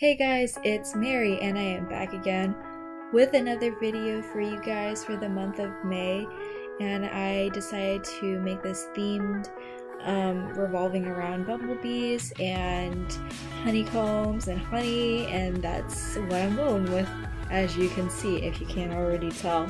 Hey guys, it's Mary and I am back again with another video for you guys for the month of May and I decided to make this themed um, revolving around bumblebees and honeycombs and honey and that's what I'm going with as you can see if you can't already tell.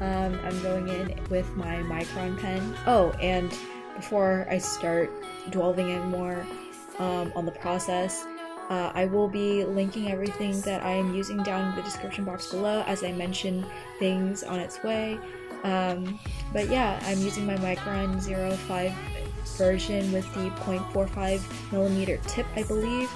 Um, I'm going in with my micron pen. Oh and before I start delving in more um, on the process uh, I will be linking everything that I am using down in the description box below as I mention things on its way. Um, but yeah, I'm using my Micron 05 version with the 0.45 millimeter tip, I believe,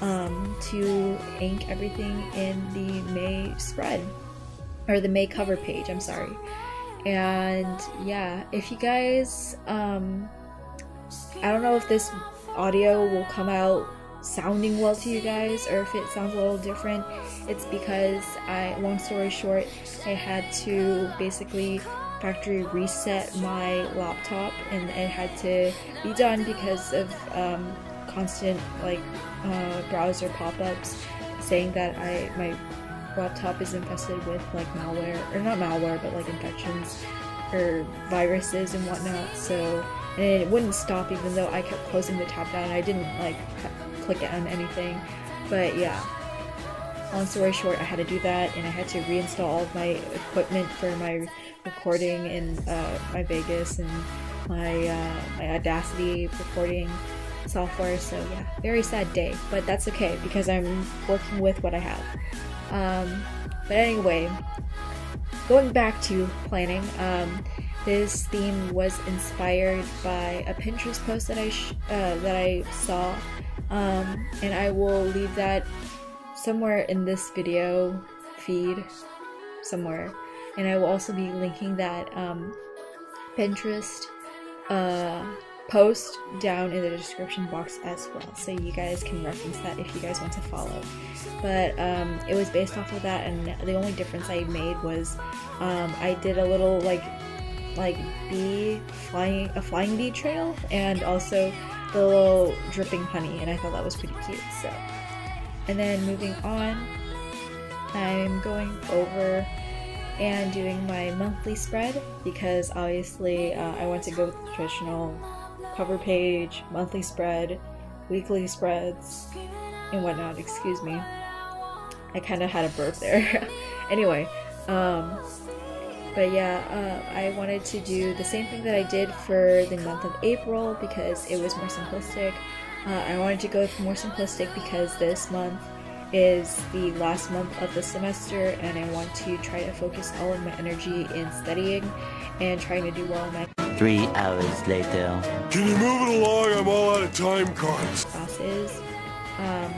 um, to ink everything in the May spread or the May cover page. I'm sorry. And yeah, if you guys, um, I don't know if this audio will come out sounding well to you guys or if it sounds a little different it's because I long story short I had to basically factory reset my laptop and it had to be done because of um, constant like uh, browser pop-ups saying that I my laptop is infested with like malware or not malware but like infections or viruses and whatnot. So and it wouldn't stop even though I kept closing the tab down. I didn't like click it on anything. But yeah, long story short, I had to do that and I had to reinstall all of my equipment for my recording in uh, my Vegas and my, uh, my Audacity recording software. So yeah, very sad day, but that's okay because I'm working with what I have. Um, but anyway, going back to planning, um, this theme was inspired by a Pinterest post that I uh, that I saw. Um, and I will leave that somewhere in this video feed somewhere. And I will also be linking that um, Pinterest uh, post down in the description box as well. So you guys can reference that if you guys want to follow. But um, it was based off of that and the only difference I made was um, I did a little like like bee flying a flying bee trail and also the little dripping honey, and I thought that was pretty cute. So, and then moving on, I'm going over and doing my monthly spread because obviously uh, I want to go with the traditional cover page, monthly spread, weekly spreads, and whatnot. Excuse me. I kind of had a burp there. anyway, um, but yeah, uh, I wanted to do the same thing that I did for the month of April because it was more simplistic. Uh, I wanted to go more simplistic because this month is the last month of the semester and I want to try to focus all of my energy in studying and trying to do well in my Three hours later. Can you move it along? I'm all out of time cards. classes. Um,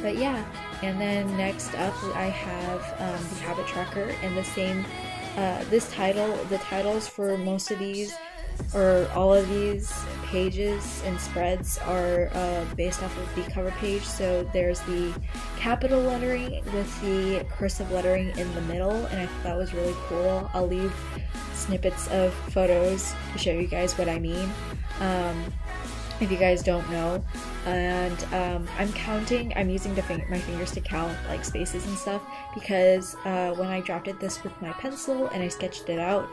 but yeah, and then next up I have um, the habit tracker and the same uh, this title, the titles for most of these, or all of these pages and spreads are uh, based off of the cover page. So there's the capital lettering with the cursive lettering in the middle, and I thought that was really cool. I'll leave snippets of photos to show you guys what I mean. Um, if you guys don't know. And um, I'm counting, I'm using fing my fingers to count like spaces and stuff because uh, when I drafted this with my pencil and I sketched it out,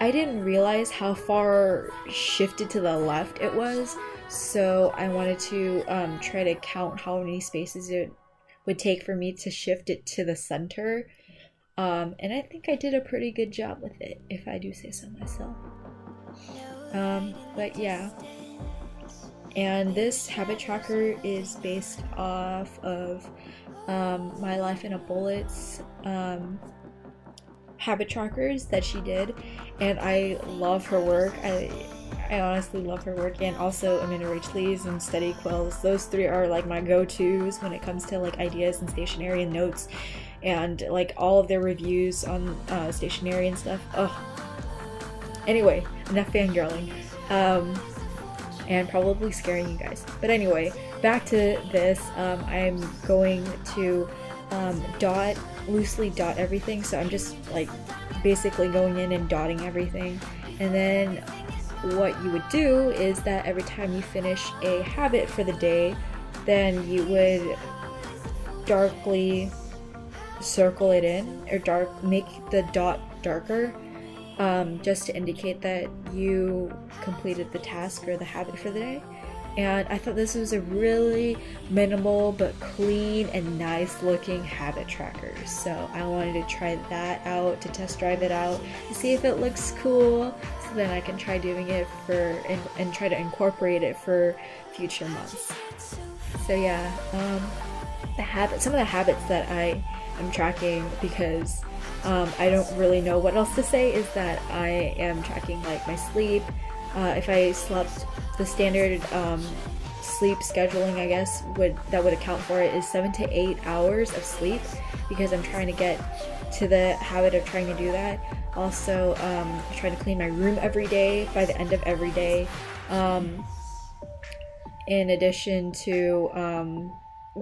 I didn't realize how far shifted to the left it was. So I wanted to um, try to count how many spaces it would take for me to shift it to the center. Um, and I think I did a pretty good job with it, if I do say so myself. Um, but yeah, and this habit tracker is based off of um, my life in a bullet's um, habit trackers that she did. And i love her work. I i honestly love her work. And also Amanda Rach Lee's and StudyQuill's. Those three are like my go-to's when it comes to like ideas and stationery and notes. And like all of their reviews on uh, stationery and stuff. Oh anyway enough fangirling. Um and probably scaring you guys. But anyway, back to this. Um, I'm going to um, dot, loosely dot everything. So I'm just like basically going in and dotting everything. And then what you would do is that every time you finish a habit for the day, then you would darkly circle it in or dark make the dot darker um, just to indicate that you completed the task or the habit for the day and I thought this was a really minimal but clean and nice looking habit tracker. So I wanted to try that out to test drive it out to see if it looks cool so then I can try doing it for and, and try to incorporate it for future months. So yeah, um, the habit some of the habits that I am tracking because um, I don't really know what else to say is that I am tracking like my sleep, uh, if I slept the standard um, sleep scheduling, I guess, would that would account for it is seven to eight hours of sleep because I'm trying to get to the habit of trying to do that. Also, um, trying to clean my room every day by the end of every day. Um, in addition to um,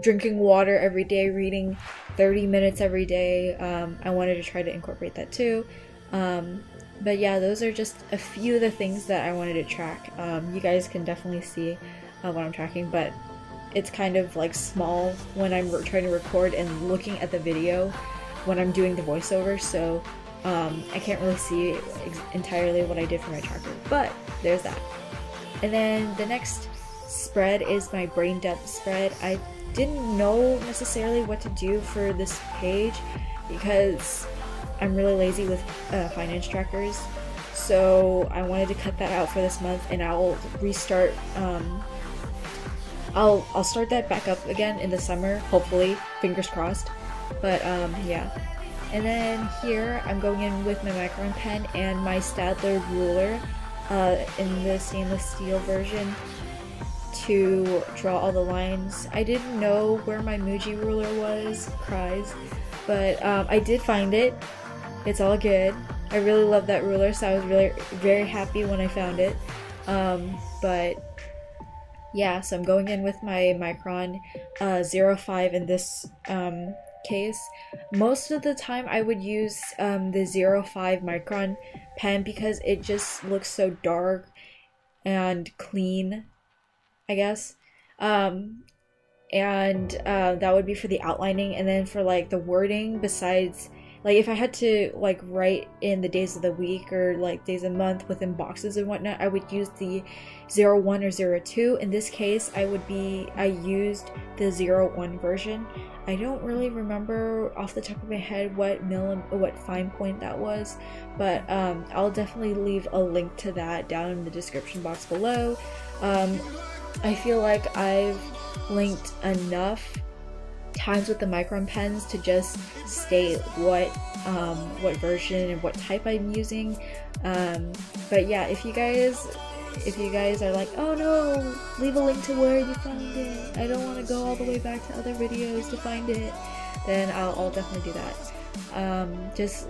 drinking water every day, reading 30 minutes every day, um, I wanted to try to incorporate that too. Um, but yeah, those are just a few of the things that I wanted to track. Um, you guys can definitely see uh, what I'm tracking, but it's kind of like small when I'm trying to record and looking at the video when I'm doing the voiceover, so um, I can't really see entirely what I did for my tracker. But there's that. And then the next spread is my brain dump spread. I didn't know necessarily what to do for this page because I'm really lazy with uh, finance trackers, so I wanted to cut that out for this month, and I'll restart. Um, I'll I'll start that back up again in the summer, hopefully. Fingers crossed. But um, yeah. And then here I'm going in with my Micron pen and my Staedtler ruler uh, in the stainless steel version to draw all the lines. I didn't know where my Muji ruler was, cries, but um, I did find it it's all good. I really love that ruler, so I was really very happy when I found it. Um, but yeah, so I'm going in with my Micron uh, 05 in this um, case. Most of the time I would use um, the 05 Micron pen because it just looks so dark and clean, I guess. Um, and uh, that would be for the outlining and then for like the wording besides like if I had to like write in the days of the week or like days of month within boxes and whatnot, I would use the 01 or 02. In this case, I would be I used the 01 version. I don't really remember off the top of my head what millim what fine point that was, but um, I'll definitely leave a link to that down in the description box below. Um, I feel like I've linked enough times with the micron pens to just state what um, what version and what type I'm using. Um, but yeah, if you guys if you guys are like, oh no, leave a link to where you found it. I don't want to go all the way back to other videos to find it. Then I'll, I'll definitely do that. Um, just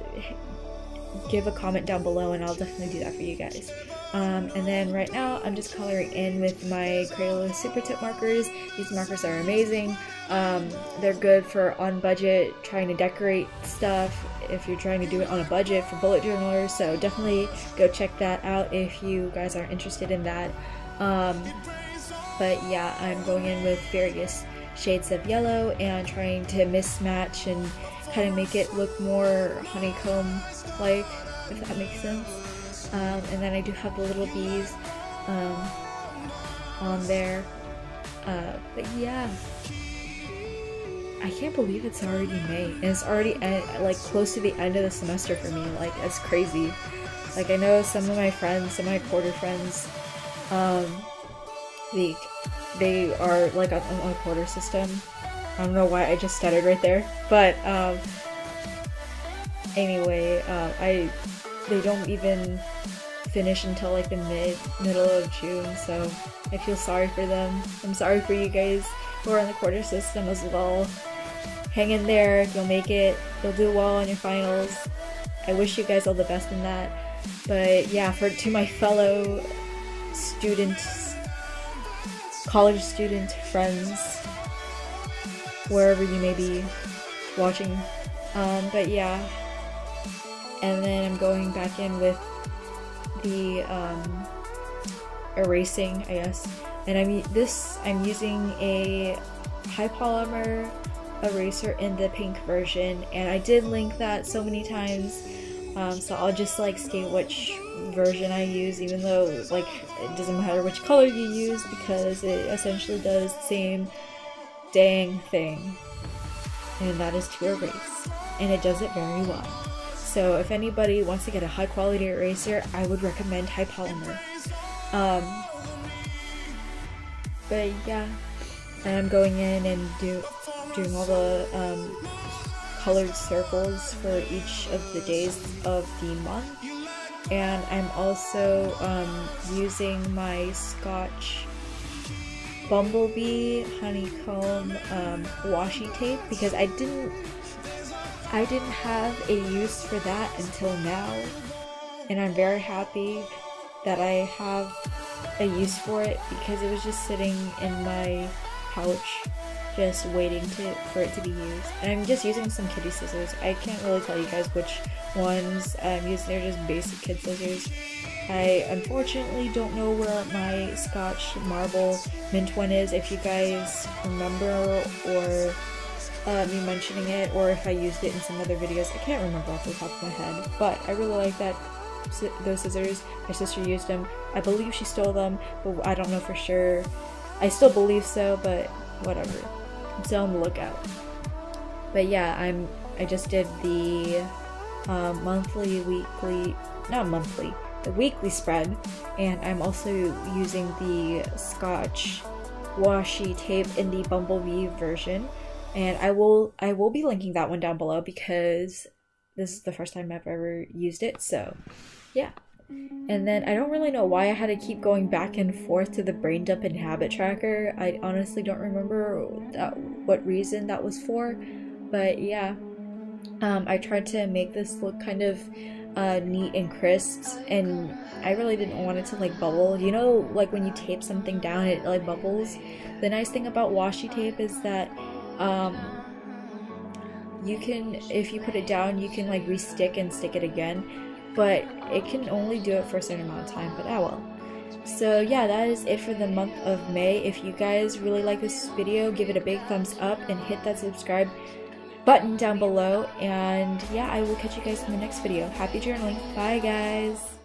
give a comment down below and I'll definitely do that for you guys. Um, and then right now I'm just coloring in with my Crayola Super Tip markers. These markers are amazing. Um, they're good for on budget, trying to decorate stuff if you're trying to do it on a budget for bullet journalers. So definitely go check that out if you guys are interested in that. Um, but yeah, I'm going in with various shades of yellow and trying to mismatch and kind of make it look more honeycomb like, if that makes sense. Um, and then I do have the little bees um, on there. Uh, but yeah, I can't believe it's already May, and it's already like close to the end of the semester for me. Like it's crazy. Like I know some of my friends, some of my quarter friends, um, they they are like on, on a quarter system. I don't know why I just stuttered right there, but um, anyway, uh, I they don't even finish until like the mid middle of June, so I feel sorry for them. I'm sorry for you guys who are in the quarter system as well. Hang in there, you'll make it, you'll do well on your finals. I wish you guys all the best in that. But yeah, for to my fellow students, college student friends, wherever you may be watching. Um, but yeah, and then I'm going back in with the um, erasing, I guess. And I'm this I'm using a high polymer eraser in the pink version, and I did link that so many times. Um, so I'll just like state which version I use, even though like it doesn't matter which color you use because it essentially does the same dang thing, and that is to erase, and it does it very well. So if anybody wants to get a high quality eraser, I would recommend High Polymer. Um, but yeah, I'm going in and do doing all the um, colored circles for each of the days of the month. And I'm also um, using my Scotch Bumblebee Honeycomb um, washi tape because I didn't I didn't have a use for that until now and I'm very happy that I have a use for it because it was just sitting in my pouch just waiting to for it to be used. And I'm just using some kitty scissors. I can't really tell you guys which ones I'm using. They're just basic kid scissors. I unfortunately don't know where my Scotch Marble Mint one is. If you guys remember or uh, me mentioning it or if I used it in some other videos. I can't remember off the top of my head. But I really like that those scissors. My sister used them. I believe she stole them, but I don't know for sure. I still believe so, but whatever. I'm still on the lookout. But yeah, I'm. I just did the um, monthly, weekly, not monthly, the weekly spread, and I'm also using the Scotch washi tape in the Bumblebee version. And I will I will be linking that one down below because this is the first time I've ever used it. So yeah. And then I don't really know why I had to keep going back and forth to the brain dump and habit tracker. I honestly don't remember that, what reason that was for, but yeah. Um, I tried to make this look kind of uh, neat and crisp, and I really didn't want it to like bubble. You know, like when you tape something down, it like bubbles. The nice thing about washi tape is that um, you can if you put it down you can like restick and stick it again but it can only do it for a certain amount of time but oh I will so yeah that is it for the month of May. If you guys really like this video give it a big thumbs up and hit that subscribe button down below and yeah I will catch you guys in the next video. Happy journaling. Bye guys.